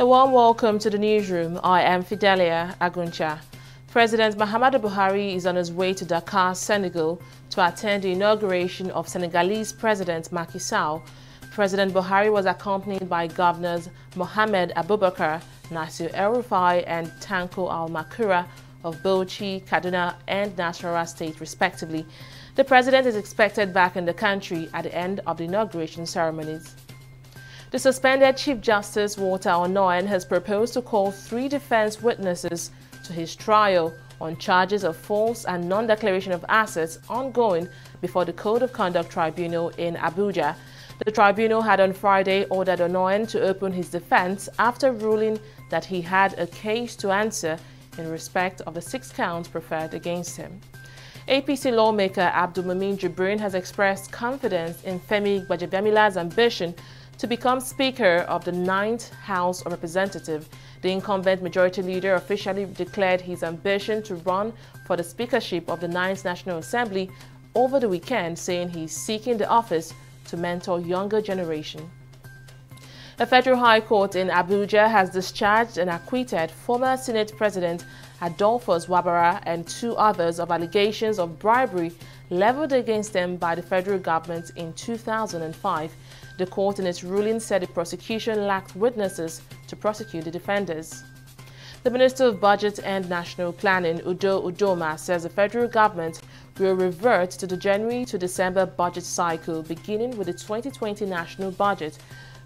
A warm welcome to the newsroom. I am Fidelia Aguncha. President Muhammadu Buhari is on his way to Dakar, Senegal, to attend the inauguration of Senegalese President Macky Sall. President Buhari was accompanied by governors Mohamed Abubakar, Nasir El-Rufai and Tanko Al-Makura of Bauchi, Kaduna and Nasarawa State respectively. The president is expected back in the country at the end of the inauguration ceremonies. The suspended Chief Justice Walter Onnoghen has proposed to call three defense witnesses to his trial on charges of false and non-declaration of assets ongoing before the Code of Conduct Tribunal in Abuja. The tribunal had on Friday ordered Onnoghen to open his defense after ruling that he had a case to answer in respect of the six counts preferred against him. APC lawmaker Abdulmumin Jibrin has expressed confidence in Femi Gbajabiamila's ambition to become Speaker of the Ninth House of Representatives. The incumbent majority leader officially declared his ambition to run for the speakership of the Ninth National Assembly over the weekend, saying he's seeking the office to mentor younger generation. A federal high court in Abuja has discharged and acquitted former Senate President Adolphus Wabara and two others of allegations of bribery leveled against them by the federal government in 2005. The court in its ruling said the prosecution lacked witnesses to prosecute the defenders. The Minister of Budget and National Planning, Udo Udoma, says the federal government will revert to the January to December budget cycle beginning with the 2020 national budget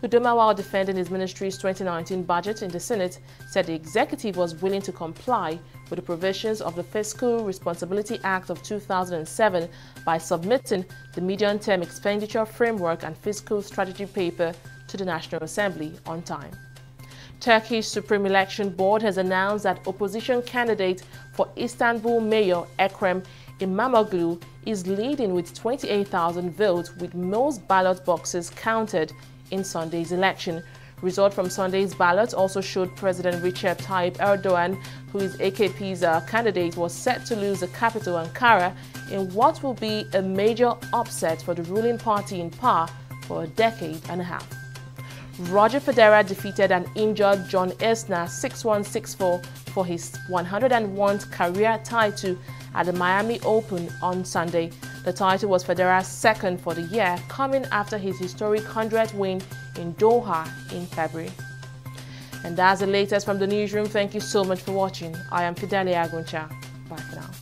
Udoma, while defending his ministry's 2019 budget in the Senate, said the executive was willing to comply with the provisions of the Fiscal Responsibility Act of 2007 by submitting the medium-term expenditure framework and fiscal strategy paper to the National Assembly on time. Turkey's Supreme Election Board has announced that opposition candidate for Istanbul Mayor Ekrem Imamoglu is leading with 28,000 votes with most ballot boxes counted in Sunday's election. Result from Sunday's ballot also showed President Recep Tayyip Erdogan, who is AKP's uh, candidate, was set to lose the capital Ankara in what will be a major upset for the ruling party in power for a decade and a half. Roger Federer defeated an injured John Isner 6-1-6-4 for his 101th career title at the Miami Open on Sunday. The title was Federer's second for the year, coming after his historic 100th win in Doha in February. And that's the latest from the newsroom. Thank you so much for watching. I am Fidelia Aguncha. Bye for now.